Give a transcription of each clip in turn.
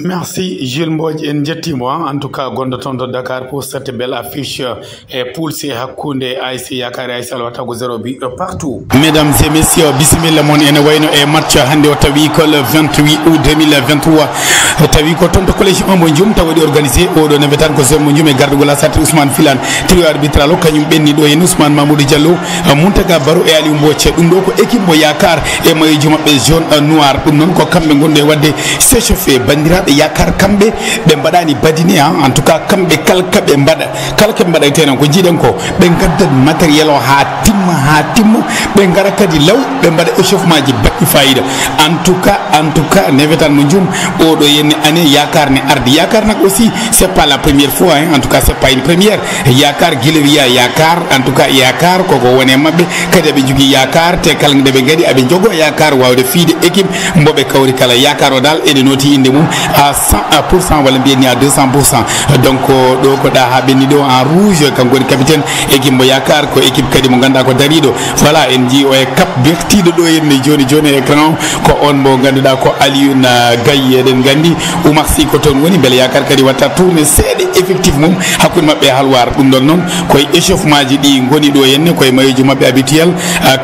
Merci Gilles Mbodj en jettimo en tout cas gonɗo toon to Dakar pour cette belle affiche e pulse hakkude ASC Yakare ASC Alwatago 0 bi partout. Mesdames et messieurs bisimilla moon ene wayno e match hannde o tawi ko le 28 août 2023 tawi ko toon to collége 1 mo jum taw waɗi organisé oɗo neve tan ko zone mo jum e garde la sati ousmane filan trio arbitral o kañum ɓenni ɗo hen ousmane mamoudou diallo mountaga baro e aliou mbocce ɗum ɗo ko équipe mo yakar e mayoji mabɓe jaune noir. Ɗum noon ko kamɓe gonɗo e wadde séchauffé bandiraɓe yakar kamɓe ɓe mbaɗani badine en tout cas kamɓe kala kaɓe mbaɗa kala kaɓe mbaɗa tenen ko jiiɗen ko ɓe gaddat matériel o ha timma ha timma ɓe gara kadi law ɓe mbaɗa échauffement ji baɗɗi fayida. En tout cas en tout cas nevetan mo jum oɗo yenni année yakar ne ardi. Yakar nak aussi c' est pas la première fois hein. en tout cas c' est pas une première. Yakar guila wiya yakar en tout cas yakar koko wone mabɓe kadi aɓe jogui yakar te kala ndeɓe gaɗi aɓe jogo yakar wawde fiide équipe mboɓe kawri kala yakar o dal ene noti inde mum à 100 pour cent walla mbiyatni à 200 pour cent. Donc ɗo ko ɗa ha ɓenni en rouge kanko woni capitaine équipe mo yakar ko équipe kadi mo ganduɗa ko dariɗo. Voilà en jii o cap bertiɗo ɗo henne joni joni e écran ko on mo ganduɗa ko alioune gaye eɗen gandi oumar sy ko toon woni beele yakar kadi watta tourné seeɗa effectif mum hakkude mabɓe halwar ɗum ɗon noon. Koye échauffement ji ɗi goni ɗo henne koye mayoji mabɓe habituel.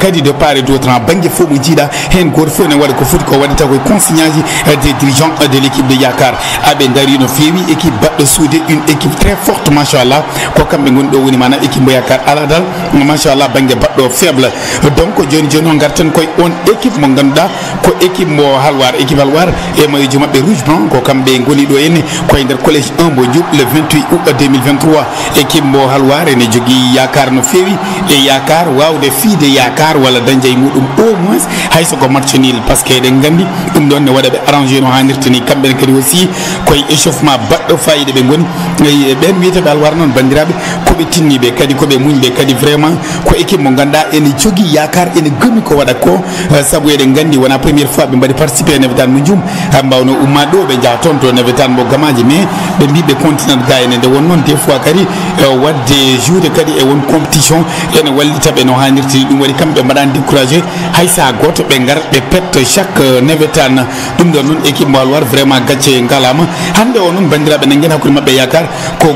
Kadi de part et d' autre en banggue fof mo jiiɗa hen goto fof ne waɗa ko foti ko waɗata koye consigne aji des dirigeants de l' équipe de yakar aɓe daari no fewi équipe baɗɗo suude une équipe très forte machallah. Ko kamɓe goni woni mana équipe yakar ala dal machallah banggue baɗɗo faible. Donc joni joni o garten koye on équipe mo ganduɗa ko équipe mo halwar équipe halwar e mayoji mabɓe rouge blanc ko kamɓe goni ɗo henne koye nder collége 1 mo juuɓ le 28 août 2023 équipe mo halwar ene jogui yakar no fewi e yakar wawde fiide yakar walla dañde e au moins. Hayso ko match nil par ce que eɗen gandi ɗum ɗon ne waɗa ɓe no aussi koye échauffement baɗɗo fayida ɓe goni ɓen wiyeteɓe alwar noon bandiraɓe koɓe tinniɓe kadi koɓe muñɓe kadi vraiment ko équipe mo ganduɗa ene yakar ene gëmi ko waɗa ko. Saabu eɗen gandi wona première fois ɓe mbaɗi participé e nevetan mo jum ha mbawno ummade ɗo ɓe jaha toon to nevetan mo gamaji mais ɓe mbiɓe continent ga ene won des fois kadi wadde juude kadi e won compétition ene wallitaɓe no hannirtini ɗum waɗi kamɓe mbaɗani découragé. Hay sa goto ɓe gara ɓe pette chaque nevetan ɗum ɗon noon équipe mo alwar vraiment gacce galama hande o noon bandiraɓe nangguen hakkude mabɓe yakar ko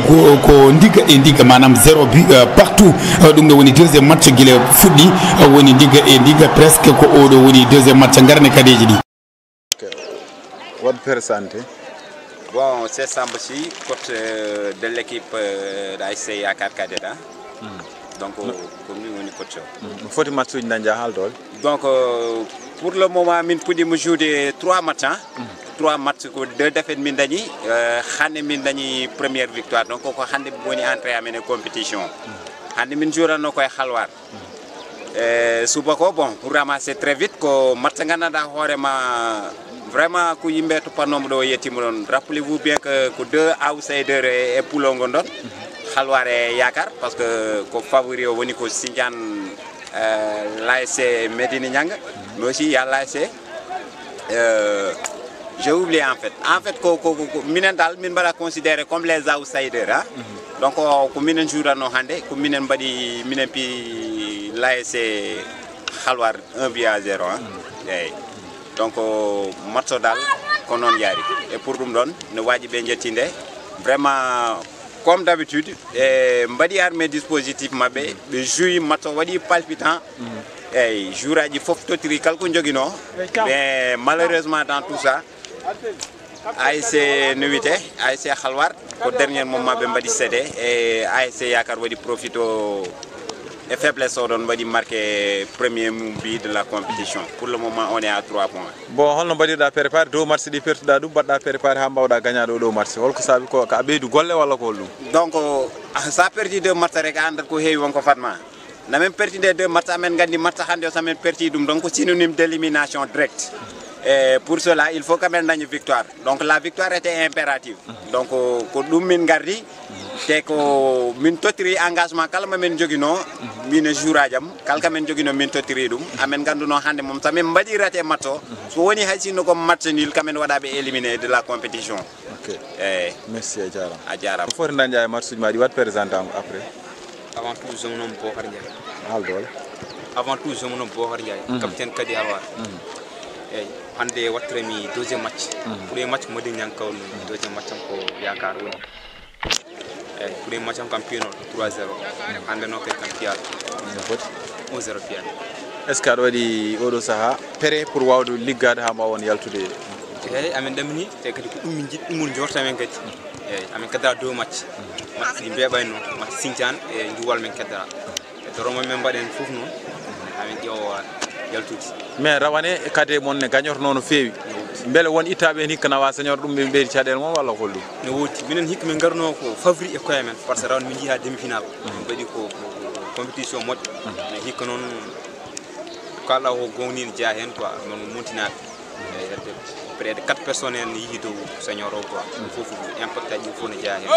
ko ndiga e ndiga manam zéro but partout ɗum ɗo woni deuxiéme match guila fuɗɗi woni ndiga e ndiga presque ko oɗo woni deuxiéme match garne kadeji ɗi waɗ présenté Bon, c'est Sambachi, coach euh, de l'équipe euh, d'AIC Yakar Kadeda. Donc, euh, comme nous, on est coach. Mm. Faut match uji dañja haaldol Donc, euh, pour le moment, min pudi mo jouer trois matchs. Hein? Trois matchs, ko deux défaites min dañi. Euh, hande min dañi première victoire. Donc, ko hande boni entré à mener compétition. Hande min jouer no koy halwar. Euh, suba ko bon pour ramasser très vite ko match gandanɗa hoorema vraiment ko yimɓe to pannomo ɗo yettima ɗon rappelez vous bien que ko deux outsider e poulo gon halwar e yakar par ce que ko favori o woni ko sindiane euh, l'asc médine ñanga mais aussi ya l'asc euh, j'ai oublié en fait en fait minen dal min mbaɗa considéré comme les outsiders hein? mm -hmm. donc ko minen jouratno hannde ko minen mbaɗi minen pi l'asc halwar 1 but à 0 hein? mm -hmm. eyyi donc match o dal ko noon yaari e pour ɗum ɗon ne ɓe jettinde vraiment comme d' habitude e mbaɗi armé dispositif mabɓe ɓe joui match o waɗi palpitant eyyi jour aji foof totiri kala ko joguino mais malheureusement dans tout ça ASC nowite ASC halwar ko dernier moment ɓe mbaɗi cédé e ASC yakar waɗi profite o et faiblesse on mbaɗi marqué premier but de la compétition. Pour le moment on est à 3 points. Bon holno mbaɗirɗa préparé. Dow match ɗi pertuɗa ɗum mbaɗɗa préparé ha mbawɗa gagnade o ɗo match holko saabi ko ka ɓeydu golle walla ko ɗum donc sa perdi deux match rek a andat ko heewi wonko fatma. Namin pertide deux match amen gandi match hande o samin perti ɗum donc synonyme d' élimination direct et pour cela il faut quand même dañi victoire. Donc la victoire était impérative. Donc ɗum min gardi te ko min tottiri engagement kala mamin joguino min e jour ajam kala kamin joguino min tottiri ɗum amen ganduno hande rate match o so woni hay sinno ko match nul kamen waɗaɓe éliminé de la compétition. Ok. Eyyi merci a e match ma wat après? Avant tout je me nomme Bohar Ndiaye. Avant tout je me nomme Bohar Ndiaye capitaine Kadi hande wattirami deuxiéme match. Premier match ko modi ñankawol deuxiéme match am ko yakar woni. Eyyi premier match am kam piyano 3 0 hande noon kadi kam piyal 1 0 piyata est ce que aɗa waɗi oɗo saaha pré pour wawde liggade ha mbawa won yaltude? Eyyi amin ɗamini te kadi ko ɗum min jiɗi ɗum woni jortamen kadi. Eyyi amin keddora deux match. Match ɗi mbeɓayno match sintiane e juwal min keddora e doroma men mbaɗen foof noon amin ƴeewa yaltude mais rawane kade mon ne gañotono no feewi beele won ittaɓe hen hikka nawa sañor ɗum ɓe ɓeydi caɗele moon walla hol ɗum no woodi minen hikka min garno ko favori e koye men par ce que rawane min jiiha demi final min mbaɗi ko compétition moƴƴo mais hikka noon kalɗa ko gownino jeeya hen quoi mon montinaɓe près de quatre personnes en yeehi dow seigneur o quoi. Fof impact aji ɗum fof ne jeeya hen.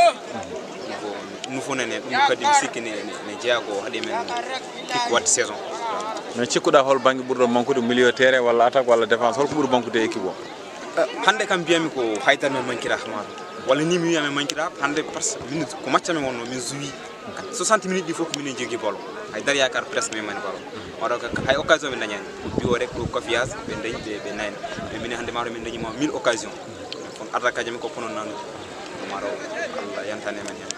Ɗum fof nene ɗum kadi mi sikki ne ne jeeya ko haaɗi men hikka wadde saison mais cikkuɗa hol banggue ɓurɗo manqude milieu terrain walla attaque walla défense holko ɓuuri banqude équipe o hande kam mbiyami ko haydara men manquira ma walla ni mi wiyami manquira hande par ce que min ko match amen wonno min joui 60 minutes ɗi fof ko minen jogui ballon haydara yakar presque min mani ballon oɗo hay occasion ɓe dañani mbiwo rek ɗo confiance ɓe dañi ɓe ɓe nani mais minen hande maɗo min dañima 1000 occasion kono attaque kajami ko ponon nanu. Maɗo allah yantani men hen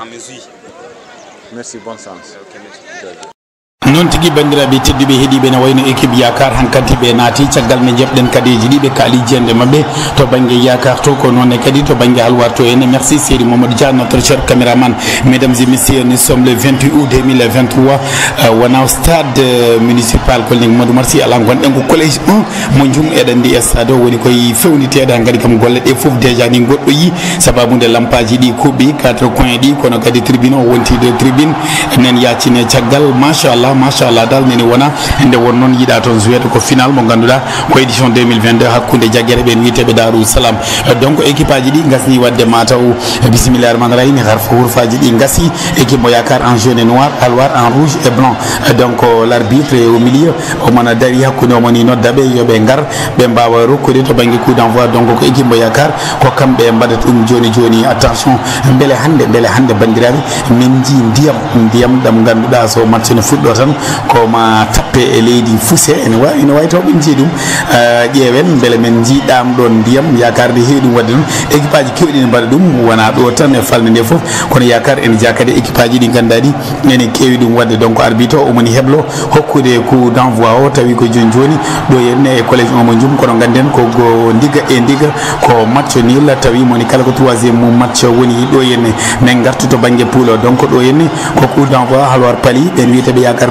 on min joui merci bon chance. Ok merci noon tigui bandiraɓe tedduɓe heeɗiɓe ne wayno équipe yakar hankkadi ɓe naati caggal ne jeɓɗen kadeji ɗi ɓe kaali jeyande mabɓe. To banggue yakar to ko noonne kadi to banggue halwar to ene. Merci seydi mamadou dia notre cher caméraman. Mesdames et messieurs nous sommes le 28 août 2023 euh, wona stade euh, municipal kolnig madou marsi ala gonɗen ko collège 1 mo jum eɗen ndi e stade o woni koye fewniteɗe han kadi kam golle ɗe foof. Déjà ni goɗɗo yi sababude lampaji ɗi kuɓɓi quatre coin ɗi kono kadi tribune o wonti de tribune nen yacine caggal machallah machallah dal nene wona? Nde won noon yiiɗa toon jouede ko final mo ganduɗa ko édition 2022 hakkude jagguere ɓen witeɓe darou salam. Donc équipe aji ɗi gasni wadde mataw. Bisimilla rahmani rahim harfa hurfaji ɗi gasi équipe mo yakar en jaune et noir alwar en rouge et blanc. Donc l' arbitre au milieu. Omona daari hakkude omoni noddaɓe yooɓe gar ɓe mbawa rokkude to banggue coup d' donc ko équipe mo yakar ko kamɓe mbaɗata ɗum joni joni. Attention beele hande beele hande bandiraɓe min ji ndiyam ndiyam ɗam ganduɗa so match ne fuɗɗo tan noon koma tappe e leydi fuse ene wa ene wawi taw ɓen jii ɗum ƴeewen beele men jiiɗam ɗon ndiyam yakarde heewi ɗum wadde ɗum. Équipe aji kewɗi ne mbaɗa ɗum wona ɗo tan e falde nde foof kono yakar ene jakadi équipe aji ɗi ganduɗa ɗi ene kewi ɗum wadde. Donc arbitre o omoni heblo hokkude coup d' envoi o tawi ko joni joni ɗo henne e collége omo jum kono ganden ko go ndiga e ndiga ko match nil tawi moni kala ko troisiéme mum match woni ɗo henne min gartu to banggue puulo donc ɗo henne ko coup d' envoi halwar paali ɓen wiyataɓe yakar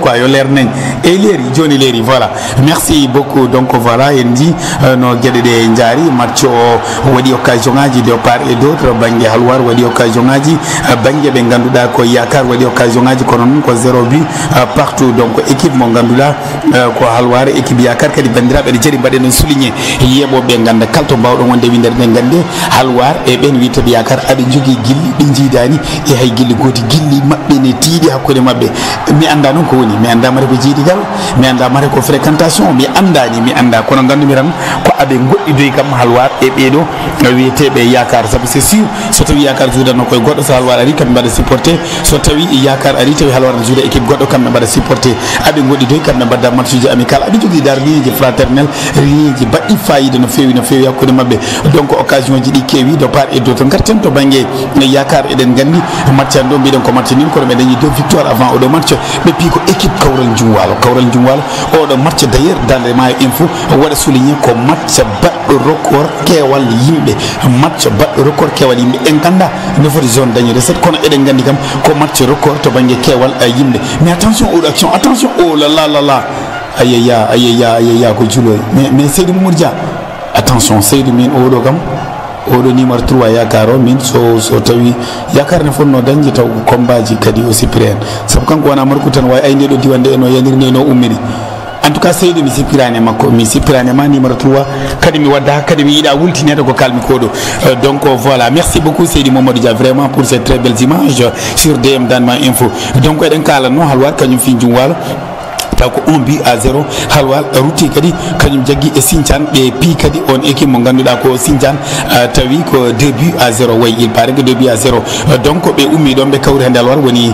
quoi yo leer nañ e leeri joni leeri voilà. Merci beaucoup. Donc voilà en euh, ji no gueɗe ɗe jaari match o waɗi occasion ngaji de part et d' autre banggue halwar waɗi occasion ngaji euh, banggue ɓe ganduɗa ko yakar waɗi occasion ngaji kono noon ko zéro but euh, partout. Donc équipe mo ganduɗa ko halwar équipe yakar kadi bandiraɓe ɗe jaari mbaɗen souligné. Yeɓoɓe ganda kala to mbawɗon wonde windere ɗen gande halwar e ɓen wittaɓe yakar aɓe jogui guilli ɗi jiidani e hay guilli gooti guilli mabɓe ne tiiɗi hakkude mabɓe mi anda noon ko woni andani mi anda mata ko jiiɗigal mi anda mata ko fréquentation mi andani mi anda kono gandumi tan ko aɓe goɗɗidoyi kam halwar e ɓeeɗo e wiyeteɓe yakar. Saabu c' est sûr so tawi yakar juudatno koye goɗɗo so halwar ari kamɓe mbaɗa supporté. So tawi yakar ari tawi halwar ne juuda équipe goɗɗo kamɓe mbaɗa supporté. Aɓe goɗɗi doy kamɓe mbadda match uji amical. Aɓe jogui dar riñiji fraternel riñiji baɗɗi fayida no fewi no fewi hakkude mabɓe donc occasion ji ɗi kewi de part et dow to garten to banggue yakar eɗen gandi match an ɗo mbiɗen ko match nin kono ɓe dañi deux victoire avant oɗo match. Ɓe pi ko équipe kawral jumwalo kawral jumwalo oɗo match d' ailleurs dans les mayo info waɗa souligné ko match baɗɗo record kewal yimɓe match baɗɗo kewal yimɓe. En ganda ne foti zone dañi recette kono eɗen gandi kam ko match record to banggue kewal yimɓe. Mais attention oɗo action attention o la la la la. Ayeya ayeya ayeya ko juuloy mais mais seydou mamadou dia attention seydou min oɗo kam oɗo numéro 3 yakar o min so so tawi yakar ne fonno dañde taw combat ji kadi aussi en saabu kanko wona markou tan wawi ay ndeɗo diwande eno yaniri nde no ummini en tout cas seydi mi sippirani makko mi sippirani ma numéro 3 kadi mi wadda kadi yiiɗa wultinede ko kalmi koɗo donc voilà. Merci beaucoup seydi mamadou dia vraiment pour ces très belles images sur dm danma info. Donc eɗen kalanno halwat kañum fi jum walo taw ko 1 bi à 0 halwal rutti kadi kañum jaggi e sinchan ɓe pi kadi on équipe mo ganduɗa ko sinchan tawi ko 2 but à 0 way il paraît que 2 but à 0 donc ɓe ummi ɗon ɓe kawri hande alwar woni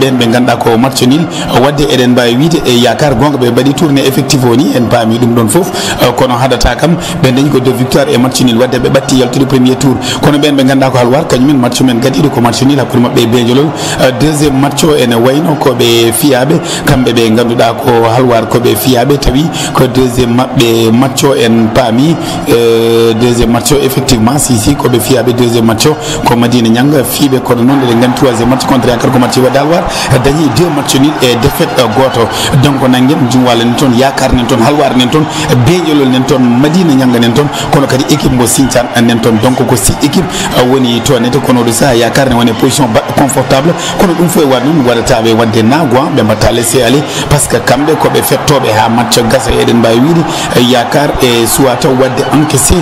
ɓen ɓe ganduɗa ko match nil wadde eɗen mbawi wiide e yakar gonga ɓe mbaɗi tourné effectif o ni en paami ɗum ɗon foof kono haɗata kam ɓe dañi ko deux victoire e match nil wadde ɓe ɓatti yaltude premier tour. Kono ɓen ɓe ganduɗa ko halwar kañumen match men gaɗiɗo ko match nil hakkude mabɓe e bejolol. Deuxiéme match o ene wayno koɓe fiyaɓe. Kamɓe ɓe ganduɗa ko ko halwar koɓe fiyaɓe tawi ko deuxiéme maɓɓe match o en paami e, deuxiéme match o effectivement sisi koɓe fiyaɓe deuxiéme match o ko madina ñanga fiiɓe kono noon eɗen gandi troisiéme match contre yakar ko match waɗi halwar dañi e deux match nil e défaite goto donc nanguel jumwalo nen toon yakar nen toon halwar nen toon beeƴolol nen toon madina ñanga nen toon kono kadi équipe mo sintian nen toon. Donc ko si équipe woni toonete kono oɗo saaha yakarne woni position baɗɗo confortable kono ɗum fo e waɗi noon waɗataɓe wadde nagua ɓe mbatta laissé aller par ce que kamɓe koɓe fettoɓe ha match gasa eɗen mbawi wiide yakar e suwa taw wadde encaissé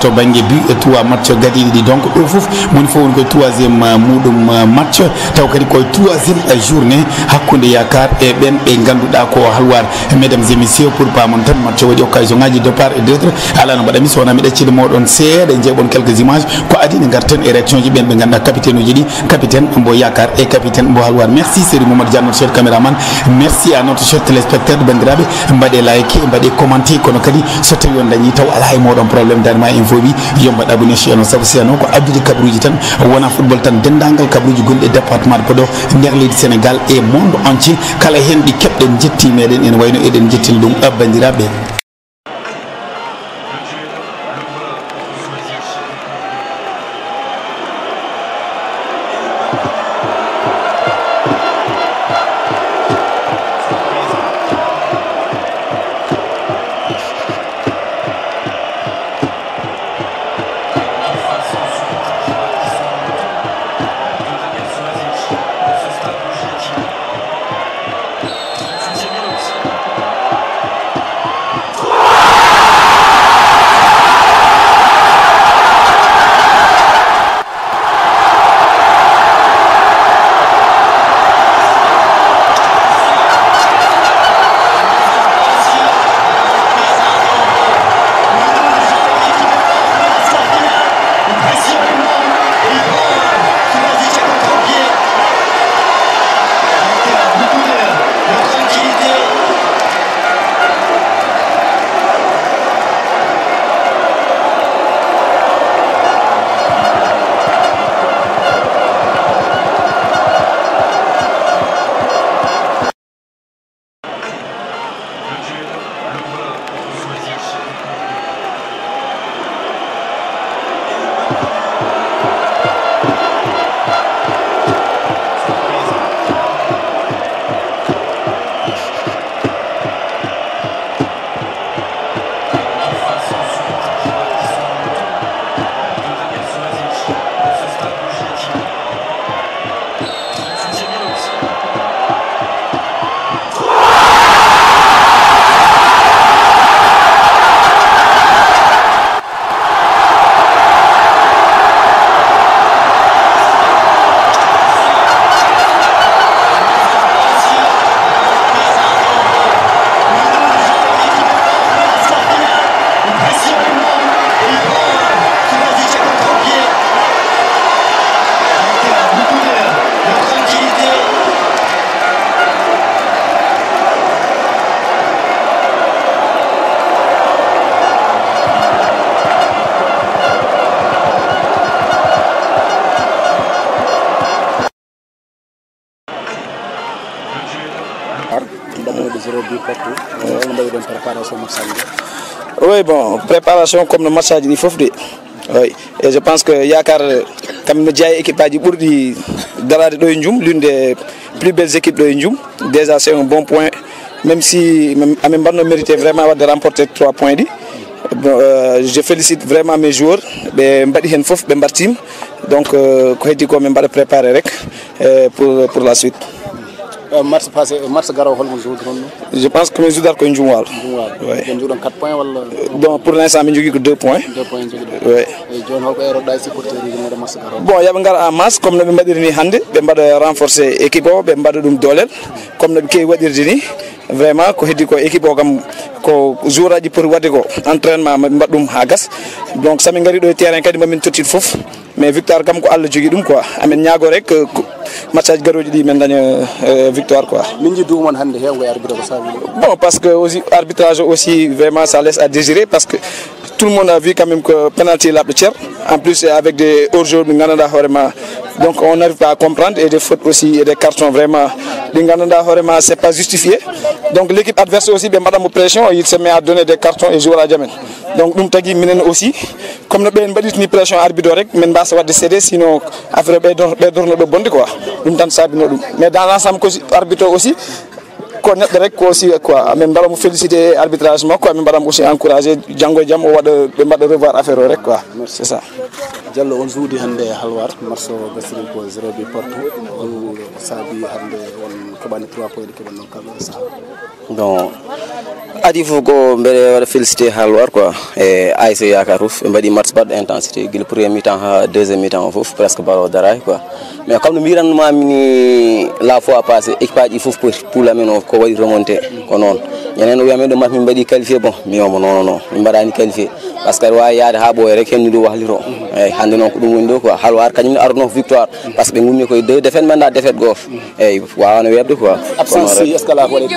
to banggue but e trois match gaɗiɗi ɗi. Donc ɗo foof moni fof woni koye troisiéme muɗum match. Taw kadi koye troisiéme journée hakkude yakar e ɓen ɓe ganduɗa ko halwar. Mesdames et messieurs pour pamon tan match waɗi occasion ngaji de part et d' autre ala no mbaɗami sowona mi ɗaccide moɗon seeɗa jeeɓon quelques images. Ko adi ne garten e réaction ji ɓen ɓe ganduɗa capitaine uji ɗi capitaine mbo yakar e capitaine mbo halwar. Merci séri mamadou dia notre cher caméraman. Merci à notre cher téléspectateur bandiraɓe mbaɗe like mbaɗe commenté kono kadi so tawi on dañi taw ala e moɗon probléme dande ma info wi yo mbaɗ abonné chien saabu si ano ko abdude kabruji tan wona football tan dendagal kabruji gonɗi e département de podor nder leydi sénégal e monde entier. Kala hen ɗi keɓɗen jetti meɗen ene wayno eɗen jettini ɗum bandiraɓe. Oui, bon, préparation comme le match du Fofde. Oui, et je pense que Yakar, comme le Djaï équipe du Bourdi, l'une des plus belles équipes de Ndjoum, déjà c'est un bon point, même si Amembano méritait vraiment de remporter trois points. Euh, je félicite vraiment mes joueurs. Donc, euh, je vais préparer pour, pour la suite. Euh, match passé euh, match garaw holmo jowdi toon ɗum? Je pense que min judata koye jumwalo jumwalo oui en juuɗon 4 point walla? Bon pour l' instant min jogui ko 2 point 2 point jogui oui eyi joni holko eroɗa e supporteur uji meɗa match garaw. Bon yooɓe gara en masse comme noɓe mbaɗiri ni hannde ɓe mbaɗa renforcé équipe o ɓe mbaɗa ɗum doolel. Comme noɓe kewi waɗirde ni vraiment ko heddi ko équipe o kam ko jour aji poti wadde ko entraînement maɓe mbaɗa ɗum ha gas. Donc somin gari ɗo e terrain kadi mamin tottit foof. Mais victoire kam ko allah jogui ɗum quoi. Amin ñaago rek euh, match aji garoji ɗi min daña euh, victoire quoi min hannde heewgo e arbitre ko Bon, parce que aussi, arbitrage aussi, vraiment, ça laisse à désirer parce que tout le monde a vu quand même que penalty l'a cher. En plus, avec des hors-jeu, Ngananda, vraiment. Donc, on n'arrive pas à comprendre et des fautes aussi et des cartons vraiment. Vraiment, c'est pas justifié. Donc, l'équipe adverse aussi, ben, madame pression, il se met à donner des cartons et jouer à la jamen. Donc, nous, tagi, minen aussi, comme nous avons une pression arbitre, rek, bas va décéder, sinon, affaire, ben, ben, ben, bon, quoi. Nous, tant ça, mais dans l'ensemble, arbitre aussi, ko neɗɗo rek ko aussi quoi. Min félicité arbitrage makko min mbaɗa mo aussi encouragé janggo e jaam o waɗa ɓe mbaɗa revoir affaire o rek quoi. C'est ça. Diallo on suudi hannde halwar o gasiri ko 0 bi porto. On saabi hannde on keɓani 3 point ɗe keɓan noon kalɗo sahaa bon adi fof ko mbeɗe waɗa félicité haalwar quoi. E ayso yakar fof ɓe mbaɗi match baɗɗo intensité. Guila premier mi temps ha deuxiéme mi temps o fof presque balo daray quoi. Mais comme no mbiranmamini la fois passé équipe aji ɗi fof pour poulamen o ko waɗi remonté ko noon. Ñanden o wiyamen ɗo match min mbaɗi qualifié bon. Mi wiyamo non non min mbaɗani qualifié. Par ce que aɗa wawi yaade ha ɓooya rek wahliro eyyi noon ko ɗum woni ɗo quoi. Halwar kañumne arduno victoire. Par ce que ɓe gummi koye deux défaite manda défaite goto eyyi wawano webde quoi. Absence est ce que waɗe mon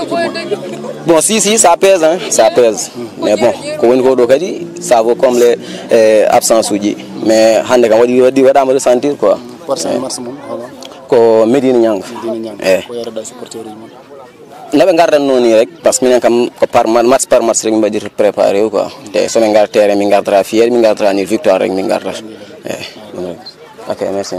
Bon, si, si, ça pèse, hein, ça pèse. Mais bon, ko woni ko ɗo kadi ça vaut comme les eh, absence uji mais hannde kam waɗi waɗi waɗama ressentir quoi. Ko médine ñanga Eh. e noɓe gardatno ni rek par ce que minen kam ko par ma- match par match rek min mbaɗirta préparé o quoi te somin gar terrain min gardata fiére min gardata ni victoire rek min gardata ɗum rek ok merci.